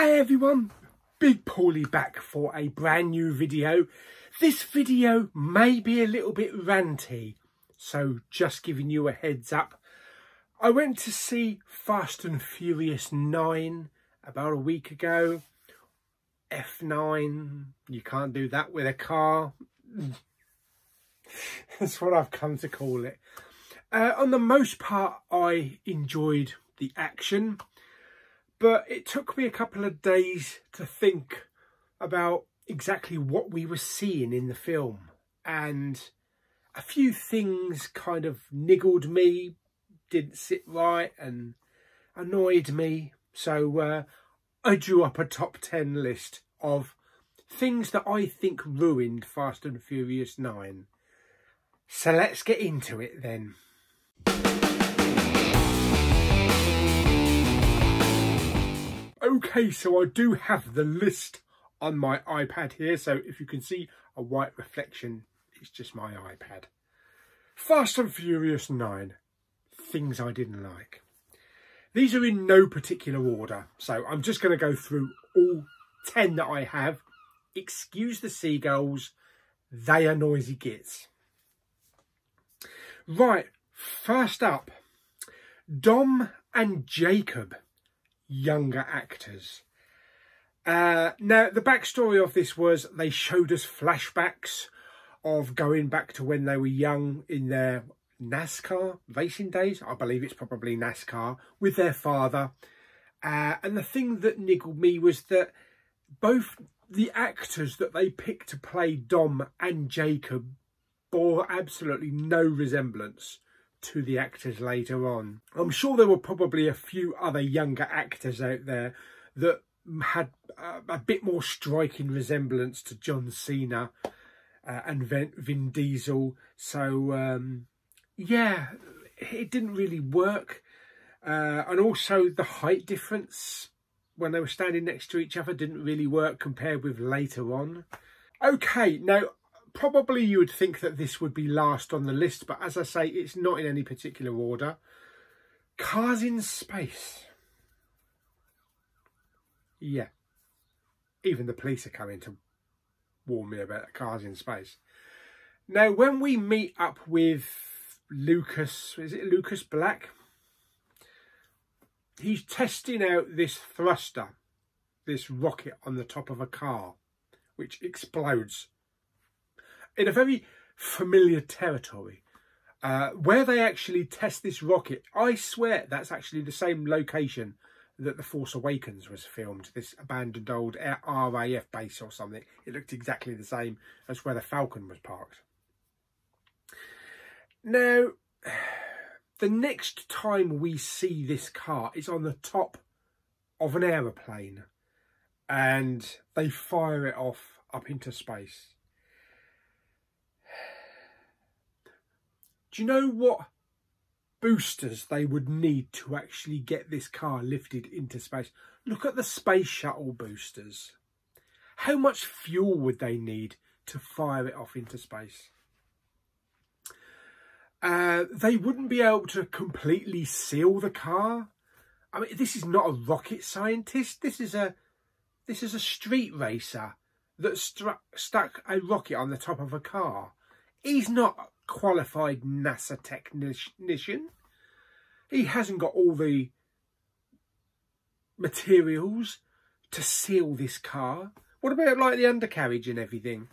Hey everyone, Big Pauly back for a brand new video. This video may be a little bit ranty, so just giving you a heads up. I went to see Fast and Furious 9 about a week ago. F9, you can't do that with a car. That's what I've come to call it. Uh, on the most part, I enjoyed the action but it took me a couple of days to think about exactly what we were seeing in the film. And a few things kind of niggled me didn't sit right and annoyed me. So uh, I drew up a top 10 list of things that I think ruined Fast and Furious 9 so let's get into it then Okay, so I do have the list on my iPad here. So if you can see a white reflection, it's just my iPad. Fast and Furious 9. Things I didn't like. These are in no particular order. So I'm just going to go through all 10 that I have. Excuse the seagulls. They are noisy gits. Right, first up. Dom and Jacob younger actors. Uh, now, the backstory of this was they showed us flashbacks of going back to when they were young in their NASCAR racing days. I believe it's probably NASCAR with their father. Uh, and the thing that niggled me was that both the actors that they picked to play Dom and Jacob bore absolutely no resemblance to the actors later on. I'm sure there were probably a few other younger actors out there that had a bit more striking resemblance to John Cena uh, and Vin, Vin, Diesel. So, um, yeah, it didn't really work. Uh, and also the height difference when they were standing next to each other didn't really work compared with later on. Okay, now probably you would think that this would be last on the list, but as I say, it's not in any particular order. Cars in space. Yeah. Even the police are coming to warn me about cars in space. Now, when we meet up with Lucas, is it Lucas Black? He's testing out this thruster, this rocket on the top of a car, which explodes in a very familiar territory. Uh, where they actually test this rocket, I swear that's actually the same location that The Force Awakens was filmed, this abandoned old RAF base or something. It looked exactly the same as where the Falcon was parked. Now, the next time we see this car is on the top of an aeroplane and they fire it off up into space. Do you know what boosters they would need to actually get this car lifted into space? Look at the space shuttle boosters. How much fuel would they need to fire it off into space? Uh, they wouldn't be able to completely seal the car. I mean, this is not a rocket scientist. This is a this is a street racer that struck, stuck a rocket on the top of a car. He's not qualified NASA technician. He hasn't got all the materials to seal this car. What about like the undercarriage and everything?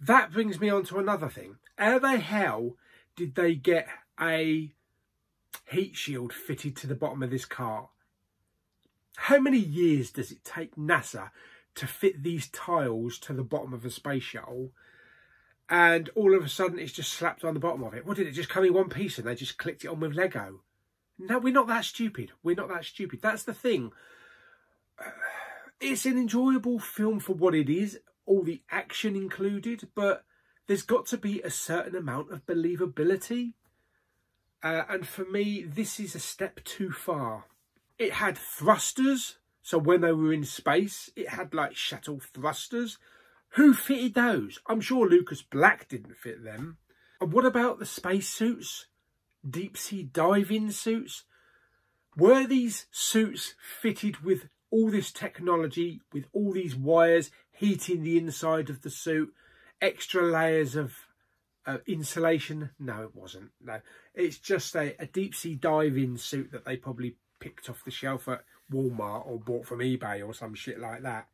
That brings me on to another thing. How the hell did they get a heat shield fitted to the bottom of this car? How many years does it take NASA to fit these tiles to the bottom of a space shuttle and all of a sudden it's just slapped on the bottom of it. What did it just come in one piece and they just clicked it on with Lego? No, we're not that stupid. We're not that stupid. That's the thing. it's an enjoyable film for what it is, all the action included, but there's got to be a certain amount of believability. Uh, and for me, this is a step too far. It had thrusters, so when they were in space, it had like shuttle thrusters who fitted those? I'm sure Lucas Black didn't fit them. And what about the spacesuits? Deep sea diving suits? Were these suits fitted with all this technology with all these wires heating the inside of the suit, extra layers of uh, insulation. No, it wasn't. No, it's just a, a deep sea diving suit that they probably picked off the shelf at Walmart or bought from eBay or some shit like that.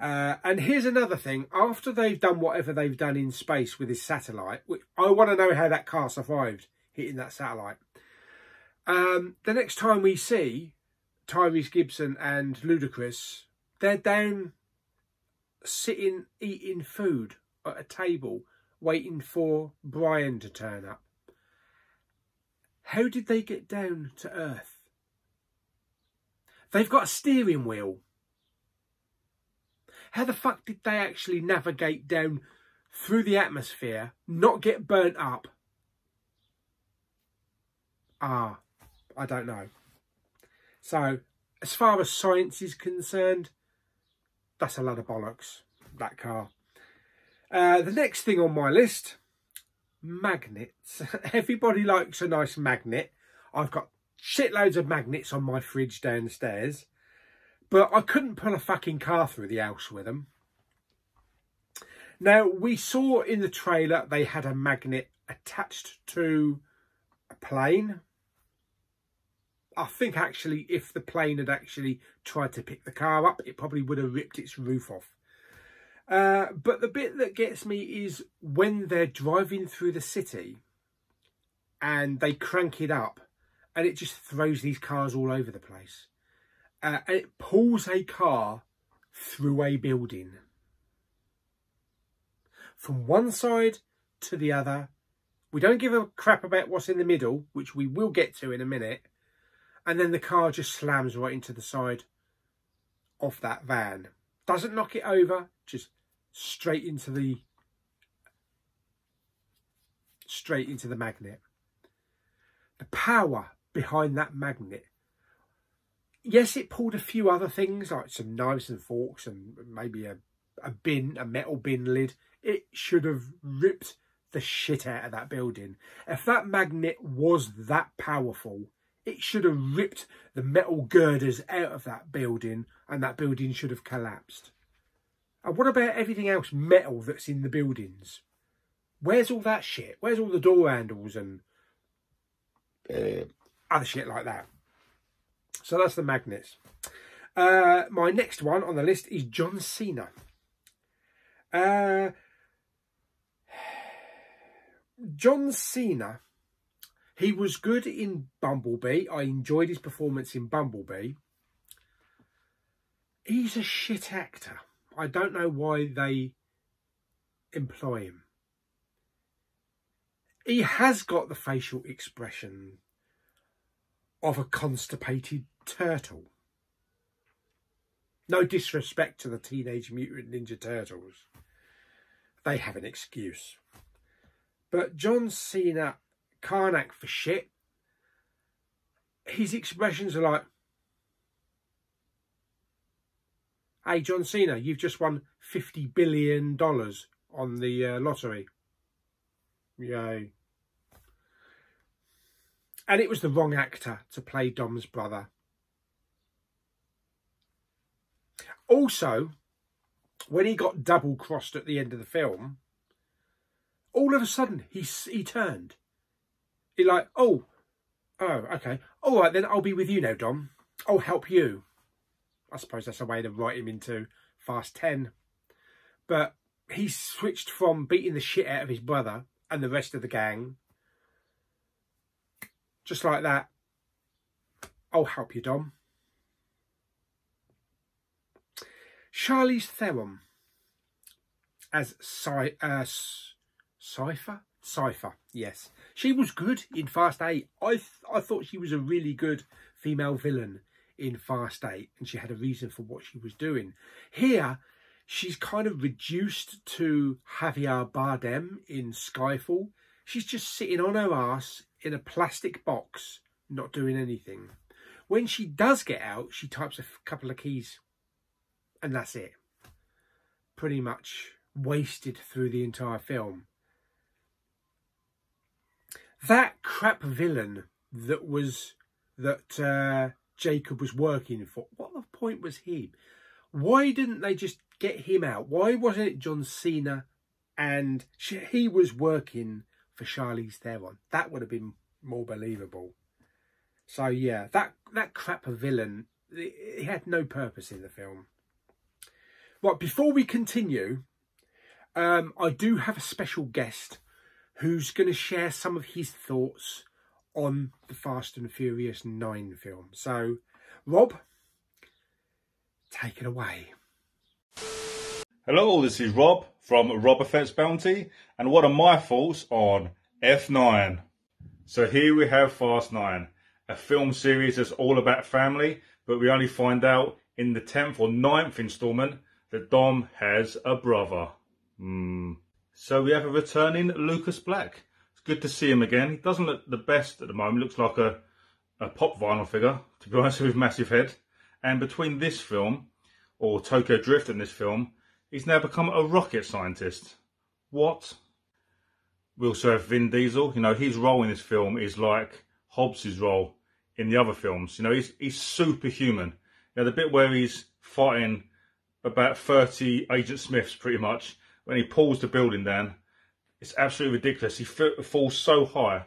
Uh, and here's another thing. After they've done whatever they've done in space with this satellite, I want to know how that car survived hitting that satellite. Um, the next time we see Tyrese Gibson and Ludacris, they're down sitting eating food at a table waiting for Brian to turn up. How did they get down to Earth? They've got a steering wheel. How the fuck did they actually navigate down through the atmosphere, not get burnt up? Ah, I don't know. So, as far as science is concerned, that's a lot of bollocks, that car. Uh, the next thing on my list, magnets. Everybody likes a nice magnet. I've got shitloads of magnets on my fridge downstairs. But I couldn't pull a fucking car through the house with them. Now, we saw in the trailer they had a magnet attached to a plane. I think actually if the plane had actually tried to pick the car up, it probably would have ripped its roof off. Uh, but the bit that gets me is when they're driving through the city and they crank it up and it just throws these cars all over the place. Uh, it pulls a car through a building. From one side to the other. We don't give a crap about what's in the middle, which we will get to in a minute. And then the car just slams right into the side of that van. Doesn't knock it over, just straight into the straight into the magnet. The power behind that magnet. Yes, it pulled a few other things like some knives and forks and maybe a, a bin, a metal bin lid. It should have ripped the shit out of that building. If that magnet was that powerful, it should have ripped the metal girders out of that building and that building should have collapsed. And what about everything else metal that's in the buildings? Where's all that shit? Where's all the door handles and uh, other shit like that? So that's the magnets. Uh, my next one on the list is John Cena. Uh, John Cena, he was good in Bumblebee. I enjoyed his performance in Bumblebee. He's a shit actor. I don't know why they employ him. He has got the facial expression of a constipated turtle. No disrespect to the Teenage Mutant Ninja Turtles. They have an excuse. But John Cena can't for shit. His expressions are like, hey, John Cena, you've just won $50 billion on the uh, lottery. Yay. And it was the wrong actor to play Dom's brother. Also, when he got double crossed at the end of the film, all of a sudden he he turned. He like, oh, oh, okay, all right then, I'll be with you now, Dom. I'll help you. I suppose that's a way to write him into Fast 10. But he switched from beating the shit out of his brother and the rest of the gang. Just like that. I'll help you, Dom. Charlize Theron as Cy uh, Cipher? Cipher, yes. She was good in Fast 8. I, th I thought she was a really good female villain in Fast 8 and she had a reason for what she was doing. Here, she's kind of reduced to Javier Bardem in Skyfall. She's just sitting on her ass in a plastic box, not doing anything. When she does get out, she types a couple of keys and that's it. Pretty much wasted through the entire film. That crap villain that was that uh, Jacob was working for. What the point was he? Why didn't they just get him out? Why wasn't it John Cena and she, he was working for Charlize Theron? That would have been more believable. So yeah, that that crap villain, he had no purpose in the film. Right, before we continue, um, I do have a special guest who's going to share some of his thoughts on the Fast and Furious 9 film. So, Rob, take it away. Hello, this is Rob from Rob Effects Bounty, and what are my thoughts on F9? So here we have Fast 9, a film series that's all about family, but we only find out in the 10th or 9th installment that Dom has a brother. Mm. So we have a returning Lucas Black. It's good to see him again. He doesn't look the best at the moment. Looks like a, a pop vinyl figure, to be honest, with massive head. And between this film, or Tokyo Drift and this film, he's now become a rocket scientist. What? We also have Vin Diesel. You know, his role in this film is like Hobbs's role in the other films. You know, he's he's superhuman. You know, the bit where he's fighting about 30 Agent Smiths pretty much when he pulls the building down. It's absolutely ridiculous. He falls so high.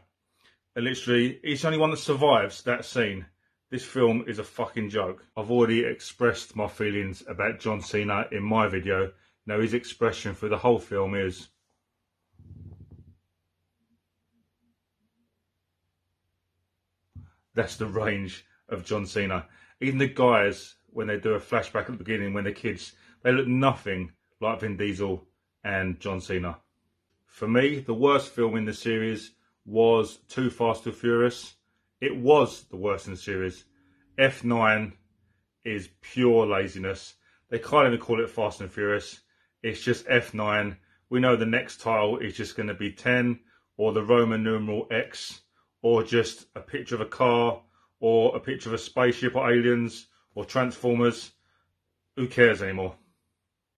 And literally, he's the only one that survives that scene. This film is a fucking joke. I've already expressed my feelings about John Cena in my video. Now his expression for the whole film is... That's the range of John Cena. Even the guys, when they do a flashback at the beginning, when they're kids, they look nothing like Vin Diesel and John Cena. For me, the worst film in the series was Too Fast Too Furious. It was the worst in the series. F9 is pure laziness. They can't even call it Fast and Furious. It's just F9. We know the next title is just going to be 10 or the Roman numeral X or just a picture of a car or a picture of a spaceship or aliens or Transformers. Who cares anymore?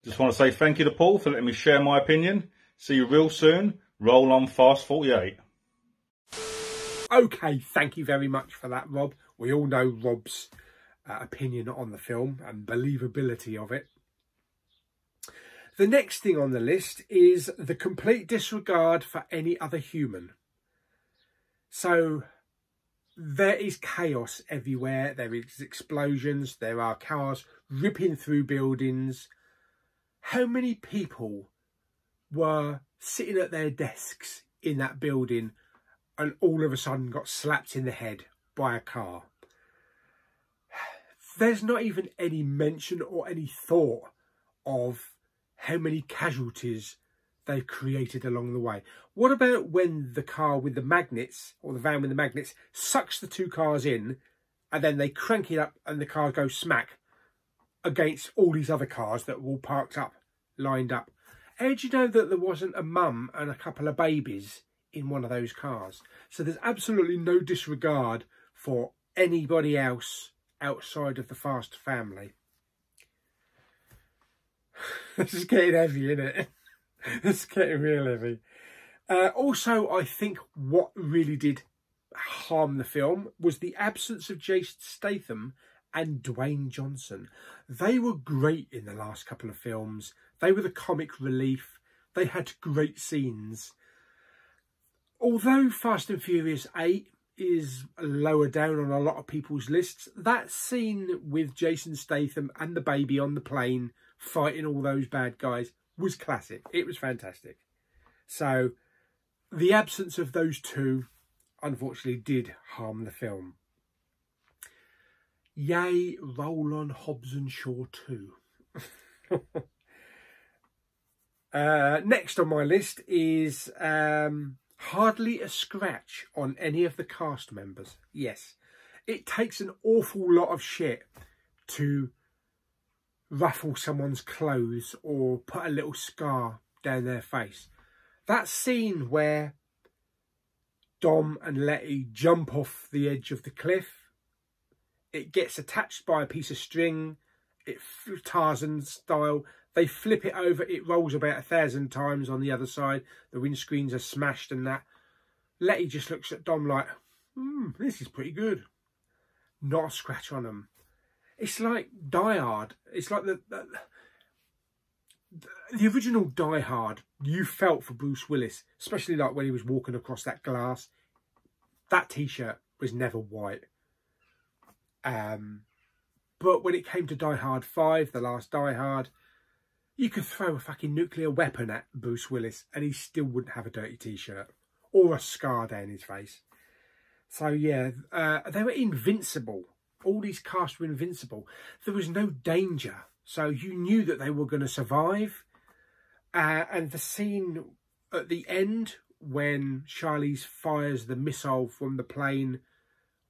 Just want to say thank you to Paul for letting me share my opinion. See you real soon. Roll on Fast 48. Okay, thank you very much for that, Rob. We all know Rob's uh, opinion on the film and believability of it. The next thing on the list is the complete disregard for any other human. So there is chaos everywhere. There is explosions. There are cars ripping through buildings how many people were sitting at their desks in that building and all of a sudden got slapped in the head by a car. There's not even any mention or any thought of how many casualties they've created along the way. What about when the car with the magnets or the van with the magnets sucks the two cars in and then they crank it up and the car goes smack against all these other cars that were all parked up, lined up. How do you know that there wasn't a mum and a couple of babies in one of those cars? So there's absolutely no disregard for anybody else outside of the Fast family. this is getting heavy, isn't it? it's getting real heavy. Uh, also, I think what really did harm the film was the absence of Jason Statham and Dwayne Johnson. They were great in the last couple of films. They were the comic relief. They had great scenes. Although Fast and Furious 8 is lower down on a lot of people's lists, that scene with Jason Statham and the baby on the plane fighting all those bad guys was classic. It was fantastic. So the absence of those two unfortunately did harm the film. Yay, roll on Hobbs and Shaw too. uh, next on my list is um, hardly a scratch on any of the cast members. Yes, it takes an awful lot of shit to ruffle someone's clothes or put a little scar down their face. That scene where Dom and Letty jump off the edge of the cliff it gets attached by a piece of string, it Tarzan style. They flip it over, it rolls about a thousand times on the other side. The windscreens are smashed and that. Letty just looks at Dom like, hmm, this is pretty good. not a scratch on them. It's like Die Hard. It's like the, the the original Die Hard. You felt for Bruce Willis, especially like when he was walking across that glass. That T-shirt was never white. Um, but when it came to Die Hard Five, the last Die Hard, you could throw a fucking nuclear weapon at Bruce Willis and he still wouldn't have a dirty T-shirt or a scar down his face. So yeah, uh, they were invincible. All these casts were invincible. There was no danger, so you knew that they were going to survive. Uh, and the scene at the end when Charlize fires the missile from the plane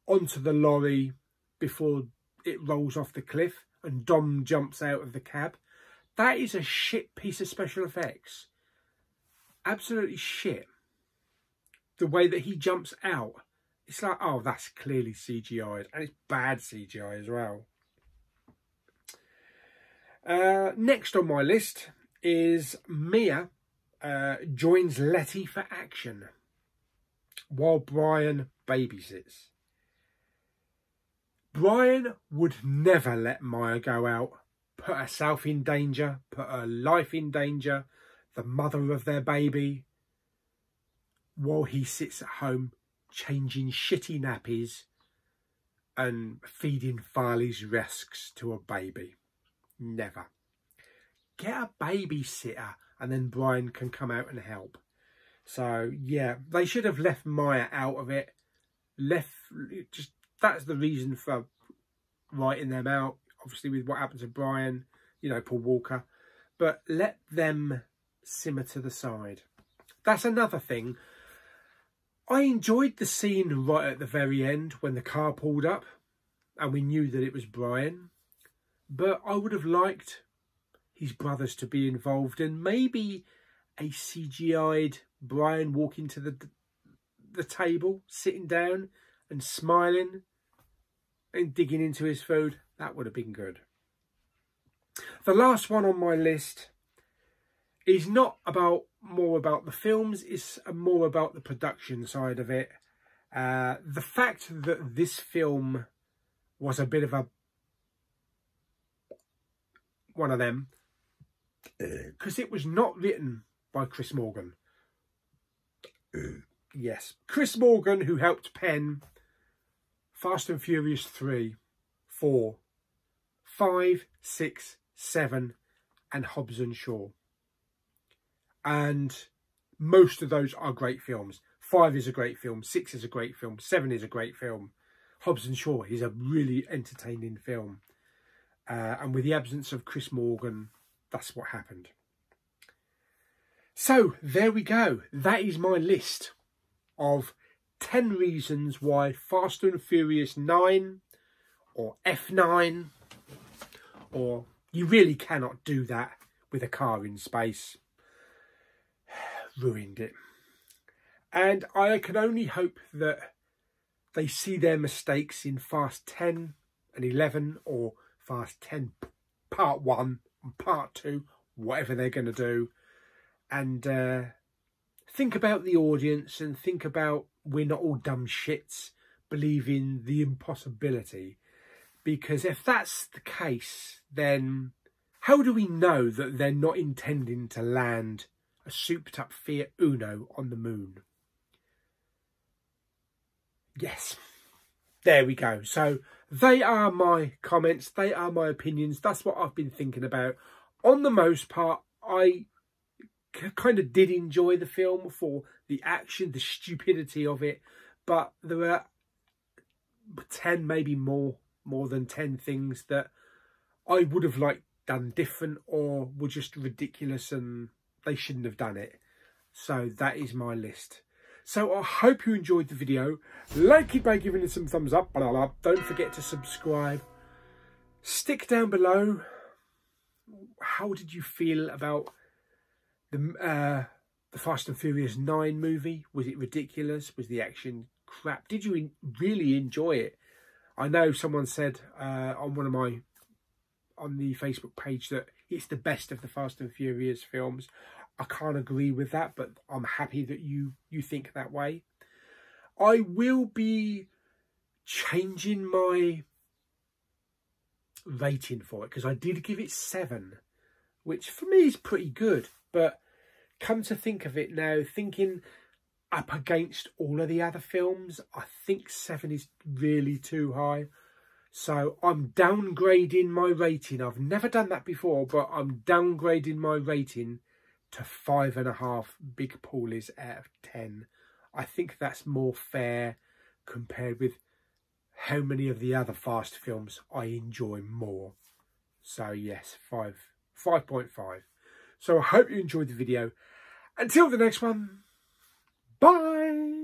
onto the lorry before it rolls off the cliff and Dom jumps out of the cab that is a shit piece of special effects. Absolutely shit. The way that he jumps out. It's like, oh, that's clearly CGI. And it's bad CGI as well. Uh, next on my list is Mia uh, joins Letty for action while Brian babysits. Brian would never let Mia go out put herself in danger, put her life in danger, the mother of their baby, while he sits at home changing shitty nappies and feeding Farley's Rusks to a baby. Never. Get a babysitter and then Brian can come out and help. So, yeah, they should have left Maya out of it. Left, just, that's the reason for writing them out obviously with what happened to Brian, you know, Paul Walker. But let them simmer to the side. That's another thing. I enjoyed the scene right at the very end when the car pulled up and we knew that it was Brian. But I would have liked his brothers to be involved and maybe a CGI'd Brian walking to the the table, sitting down and smiling and digging into his food. That would have been good. The last one on my list is not about more about the films, it's more about the production side of it. Uh, the fact that this film was a bit of a one of them because it was not written by Chris Morgan. yes, Chris Morgan, who helped pen Fast and Furious 3, 4, five, six, seven, and Hobbs and Shaw. And most of those are great films. Five is a great film. Six is a great film. Seven is a great film. Hobbs and Shaw is a really entertaining film. Uh, and with the absence of Chris Morgan, that's what happened. So there we go. That is my list of 10 reasons why Fast and Furious 9 or F9 or you really cannot do that with a car in space. Ruined it. And I can only hope that they see their mistakes in Fast 10 and 11 or Fast 10 Part 1 and Part 2, whatever they're going to do. And uh, think about the audience and think about we're not all dumb shits believing the impossibility because if that's the case, then how do we know that they're not intending to land a souped up Fiat Uno on the moon? Yes, there we go. So they are my comments, they are my opinions. That's what I've been thinking about. On the most part, I kind of did enjoy the film for the action, the stupidity of it, but there were 10, maybe more more than 10 things that I would have liked done different or were just ridiculous and they shouldn't have done it. So that is my list. So I hope you enjoyed the video. Like it by giving it some thumbs up. Blah, blah. Don't forget to subscribe. Stick down below. How did you feel about the uh, the Fast and Furious 9 movie? Was it ridiculous? Was the action crap? Did you really enjoy it? I know someone said uh, on one of my on the Facebook page that it's the best of the Fast and Furious films. I can't agree with that, but I'm happy that you you think that way. I will be changing my rating for it because I did give it seven, which for me is pretty good. But come to think of it now, thinking up against all of the other films, I think seven is really too high. So I'm downgrading my rating. I've never done that before, but I'm downgrading my rating to five and a half big poolies out of ten. I think that's more fair compared with how many of the other fast films I enjoy more. So yes, five, 5.5. So I hope you enjoyed the video. Until the next one, bye!